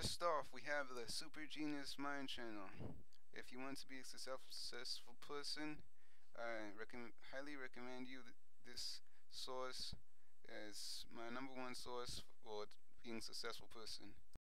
First off, we have the Super Genius Mind channel. If you want to be a successful person, I recommend, highly recommend you this source as my number one source for being a successful person.